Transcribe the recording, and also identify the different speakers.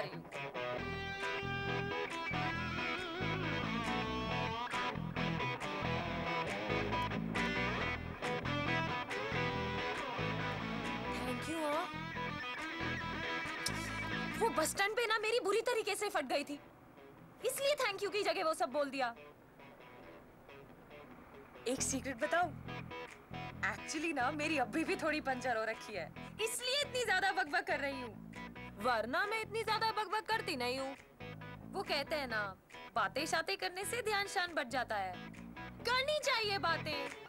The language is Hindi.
Speaker 1: जा रही हूँ वो बस स्टैंड पे ना मेरी बुरी तरीके से फट गई थी। इसलिए थैंक यू की जगह वो सब बोल दिया। एक सीक्रेट बताऊँ? एक्चुअली ना, मेरी अभी भी थोड़ी पंचर हो रखी है। इसलिए इतनी ज़्यादा बकबक कर रही हूँ। वरना मैं इतनी ज़्यादा बकबक करती नहीं हूँ। वो कहते हैं ना बातें शाते करने से ध्यान शान बढ़ जाता है। करनी चाहिए बातें।